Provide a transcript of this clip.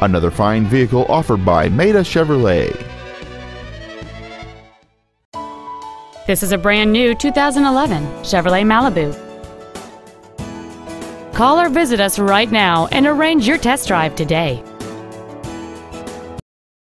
Another fine vehicle offered by Maita Chevrolet. This is a brand new 2011 Chevrolet Malibu. Call or visit us right now and arrange your test drive today.